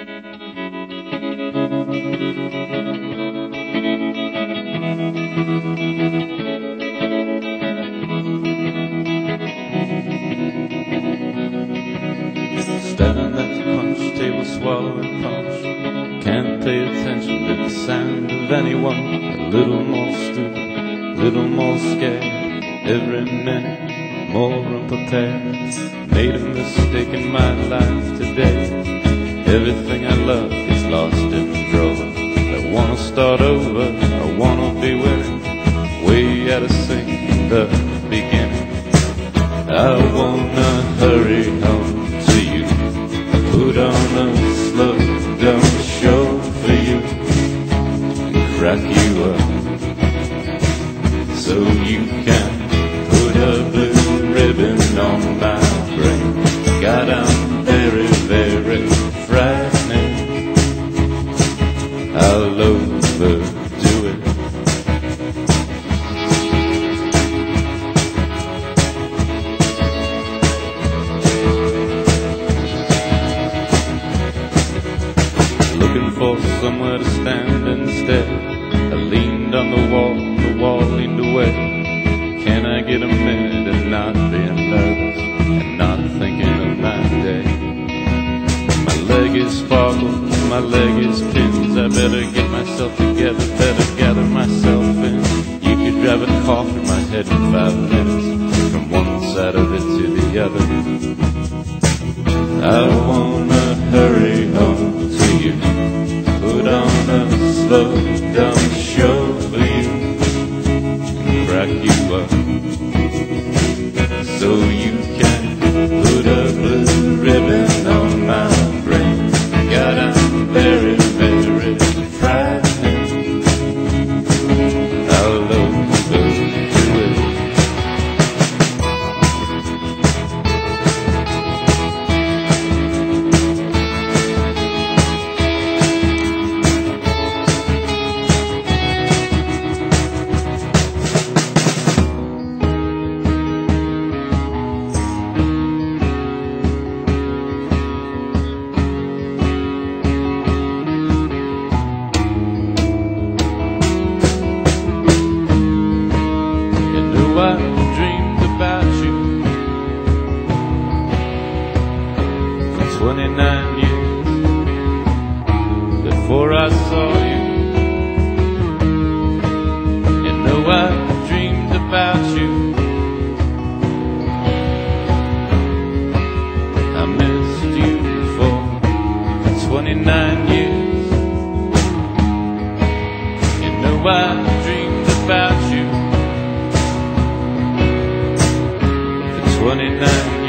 Standing at the punch table, swallowing punch. Can't pay attention to the sound of anyone. A little more stupid, little more scared. Every minute, more unprepared. Made a mistake in my life today. Everything I love is lost in the drawer. I wanna start over, I wanna be winning. Way out of sync in the beginning. I wanna hurry home to you. I Put on a slow down show for you. Crack you up so you can for somewhere to stand instead. I leaned on the wall, the wall leaned away. Can I get a minute and not being nervous and not thinking of my day? My leg is sparkles, my leg is pins. I better get myself together, better gather myself in. You could drive a car through my head in five minutes, from one side of it to the other. I wanna slow down show for you. And crack you up. Before I saw you. You know I dreamed about you. I missed you for 29 years. You know I dreamed about you. for 29